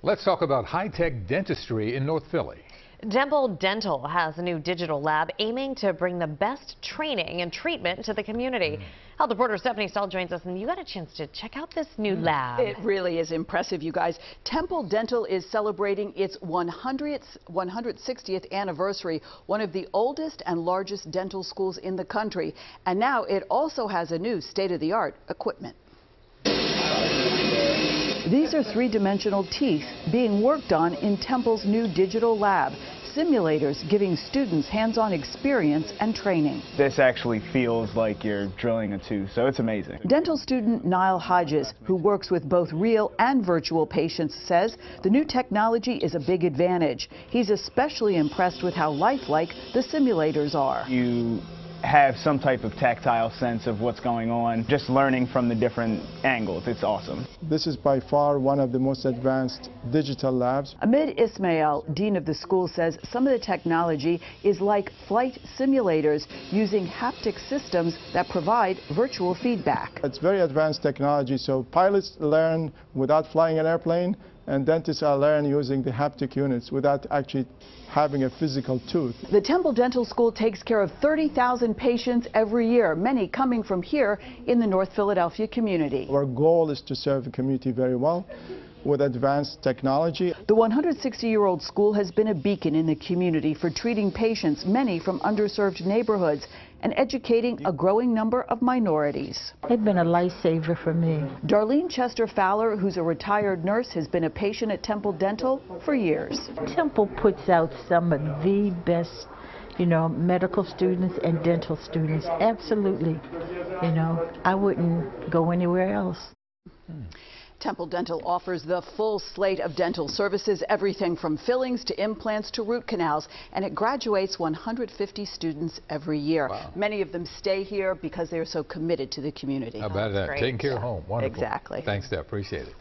Let's talk about high-tech dentistry in North Philly. Temple Dental has a new digital lab aiming to bring the best training and treatment to the community. Mm. Health reporter Stephanie Stahl joins us, and you got a chance to check out this new mm. lab. It really is impressive, you guys. Temple Dental is celebrating its 100th, 160th anniversary, one of the oldest and largest dental schools in the country. And now it also has a new state-of-the-art equipment. These are three-dimensional teeth being worked on in Temple's new digital lab. Simulators giving students hands-on experience and training. This actually feels like you're drilling a tooth, so it's amazing. Dental student Niall Hodges, who works with both real and virtual patients, says the new technology is a big advantage. He's especially impressed with how lifelike the simulators are. You have some type of tactile sense of what's going on, just learning from the different angles. It's awesome. This is by far one of the most advanced digital labs. Amid Ismail, dean of the school, says some of the technology is like flight simulators using haptic systems that provide virtual feedback. It's very advanced technology, so pilots learn without flying an airplane, and dentists are learning using the haptic units without actually having a physical tooth. The Temple Dental School takes care of 30,000 patients every year, many coming from here in the North Philadelphia community. Our goal is to serve the community very well with advanced technology. The 160-year-old school has been a beacon in the community for treating patients, many from underserved neighborhoods, and educating a growing number of minorities. They've been a lifesaver for me. Darlene Chester Fowler, who's a retired nurse, has been a patient at Temple Dental for years. Temple puts out some of the best you know, medical students and dental students. Absolutely. You know, I wouldn't go anywhere else. Hmm. Temple Dental offers the full slate of dental services, everything from fillings to implants to root canals, and it graduates 150 students every year. Wow. Many of them stay here because they are so committed to the community. How uh, about that? Taking care of home. Wonderful. Exactly. Thanks, Steph. Appreciate it.